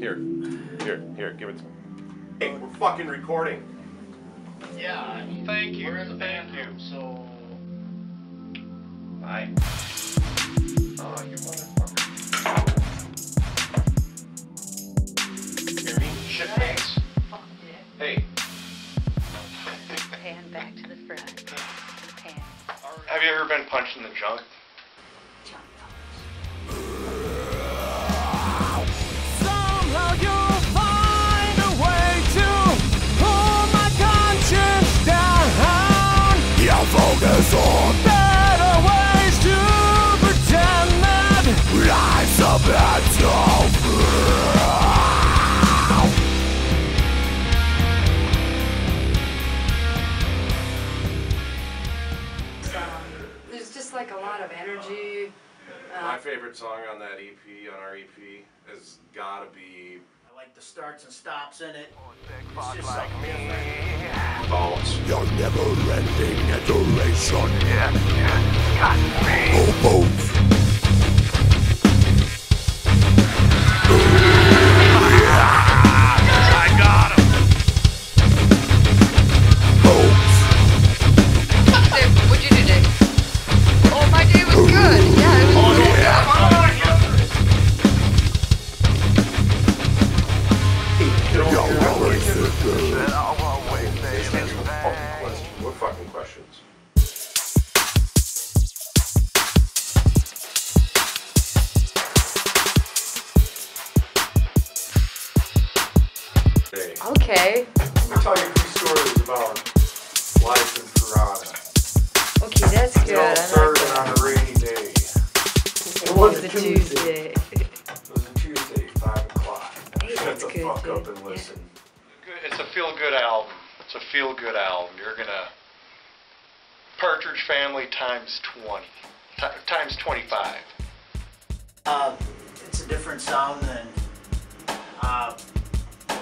Here, here, here, give it to me. Hey, we're fucking recording. Yeah, I mean, Thank you, We're in the thank bathroom, so Bye. Oh, you motherfucker. Hear me? Shit pants. Hey, Pan back to the front. Pan. have you ever been punched in the junk? Focus better ways to pretend that life's a battlefield. There's just like a lot of energy. My Uh, favorite song on that EP, on our EP, has gotta be I like the starts and stops in it. It's just something different. Bones. Your never-ending adoration. Yeah, yeah, got me. Oh, both. Hey, okay. let me tell you a few stories about life in Piranha. Okay, that's It good. all I like started that. on a rainy day. It It was was a a Tuesday. Tuesday. It was a Tuesday, five o'clock. Hey, Shut the good, fuck up dude. and Yeah. listen. It's a feel good album. It's a feel good album. You're gonna Partridge Family times twenty, Ti times twenty five. Uh, it's a different sound than uh, what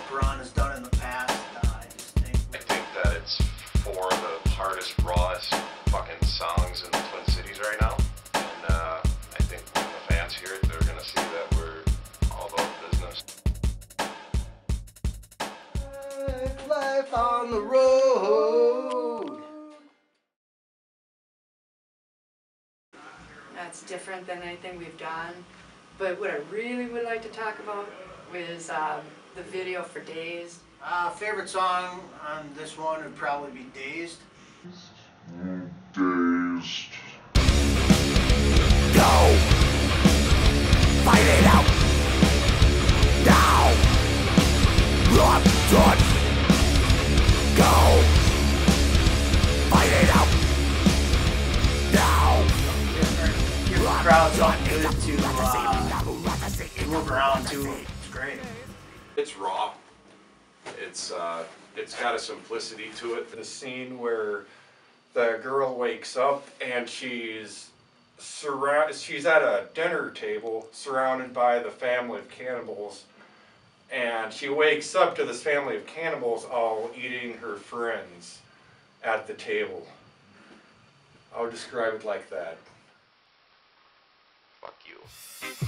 Braun has done in the past. Uh, I just think I think that it's four of the hardest, rawest fucking songs in the Twin Cities right now. And uh, I think when the fans hear it, they're gonna see that we're all about business. Life on the road. That's different than anything we've done. But what I really would like to talk about was um, the video for Days. uh, favorite song on this one would probably be Dazed. Dazed. Go. Fight it out. Now. Rock, touch. Go. Fight it out. Now. Give the crowd something good to uh, move around to. It's great. It's raw. It's uh, it's got a simplicity to it. the scene where the girl wakes up and she's surround she's at a dinner table surrounded by the family of cannibals and she wakes up to this family of cannibals all eating her friends at the table i would describe it like that Fuck you.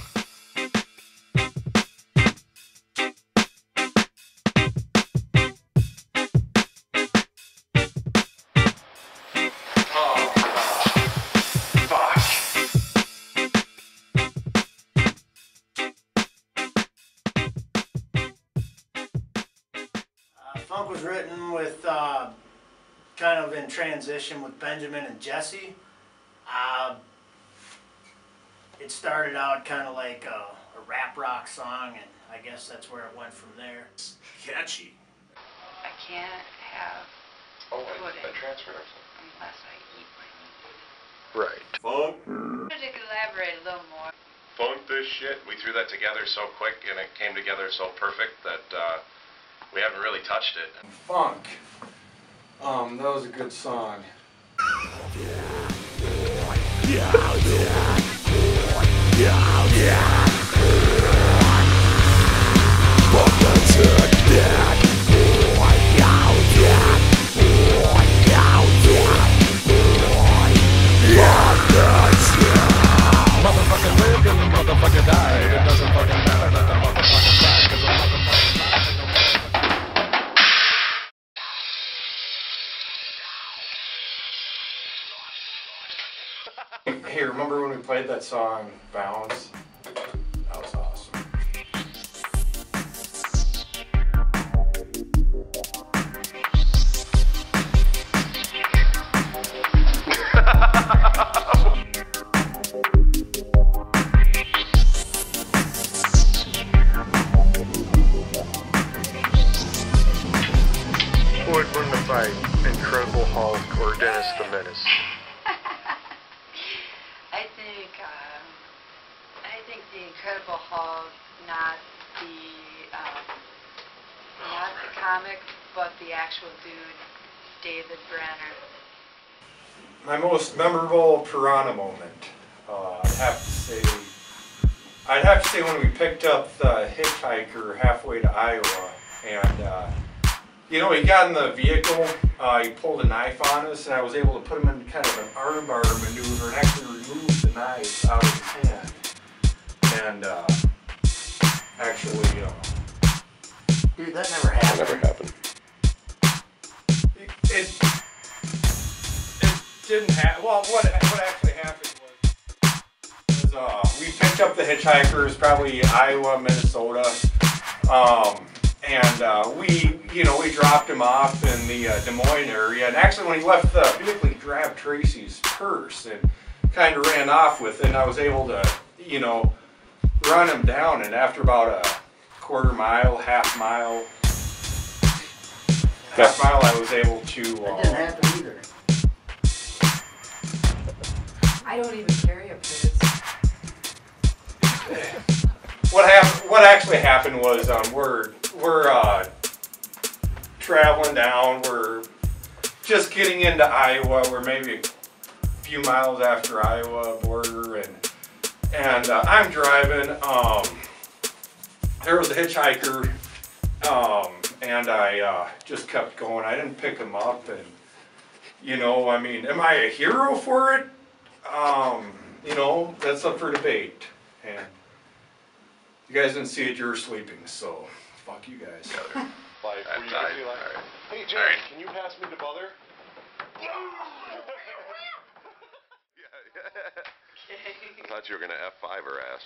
Transition with Benjamin and Jesse. Uh, it started out kind of like a, a rap rock song, and I guess that's where it went from there. It's Catchy. I can't have Oh, I, I transferred unless I eat my meat. Right. Funk. I wanted to elaborate a little more. Funk this shit. We threw that together so quick and it came together so perfect that uh, we haven't really touched it. funk um that was a good song that song Bounce? Incredible Hulk, not the, um, not the comic, but the actual dude, David Brenner. My most memorable Piranha moment, uh, I'd have to say, I'd have to say when we picked up the hitchhiker halfway to Iowa, and uh, you know he got in the vehicle, uh, he pulled a knife on us, and I was able to put him in kind of an armbar maneuver and actually remove the knife out of his hand, and uh, actually, uh, Dude, that never happened. That Never happened. it, it didn't happen. Well, what what actually happened was, was uh, we picked up the hitchhikers, probably Iowa, Minnesota, um, and uh, we you know we dropped him off in the uh, Des Moines area. And actually, when he left the vehicle, he grabbed Tracy's purse and kind of ran off with it. And I was able to you know run him down. And after about a quarter mile, half mile. Half mile, I was able to. That didn't Uh, happen either. I don't even carry a purse. what happened? What actually happened was um, we're we're uh, traveling down. We're just getting into Iowa. We're maybe a few miles after Iowa border, and and uh, I'm driving. Um, there was a hitchhiker, um, and I uh, just kept going. I didn't pick him up, and you know, I mean, am I a hero for it? Um, you know, that's up for debate. And you guys didn't see it, you were sleeping, so fuck you guys. Like, I- you I- like, alright. hey James, Alright. can you pass me the butter? I thought you were gonna F5 her ass.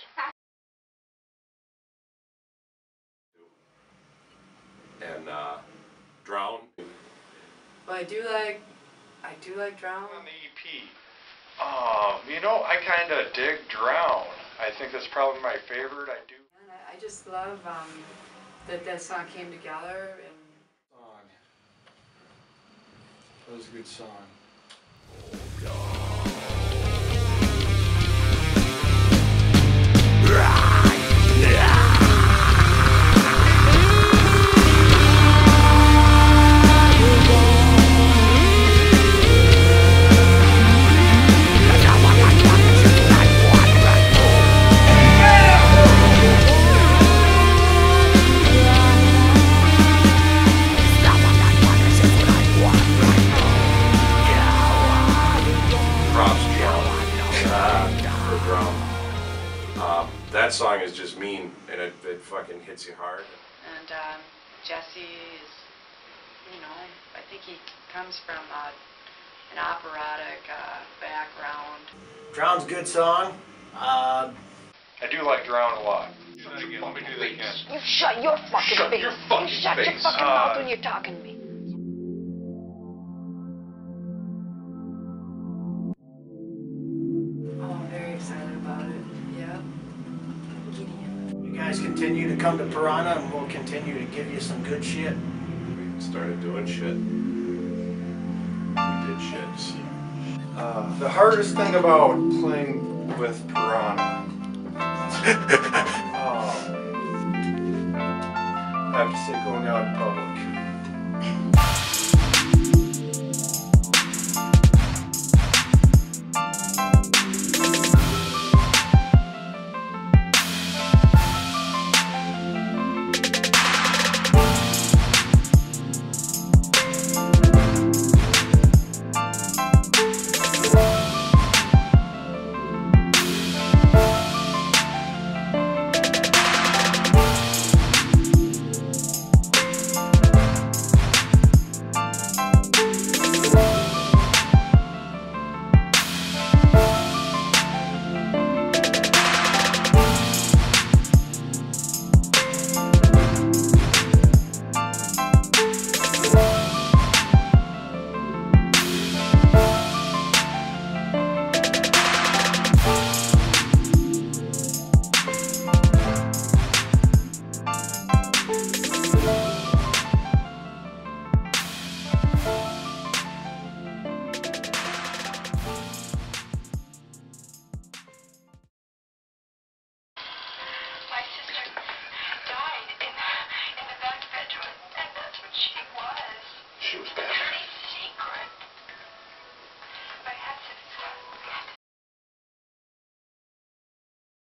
And, uh, Drown, Well, I do like, I do like Drown. On the EP, um, you know, I kind of dig Drown. I think that's probably my favorite. I do. And I, I just love um, that that song came together and Song. That was a good song. Hits you hard. and um, Jesse is, you know, I think he comes from uh, an operatic uh, background. Drown's a good song. Uh, I do like Drown a lot. Let me do that again. You shut your fucking Shut face. your fucking you shut your face. fucking Uh, mouth when you're talking guys continue to come to Piranha and we'll continue to give you some good shit. We started doing shit. We did shit. Uh, the hardest thing about playing with Piranha. um, I have to say, going out in public.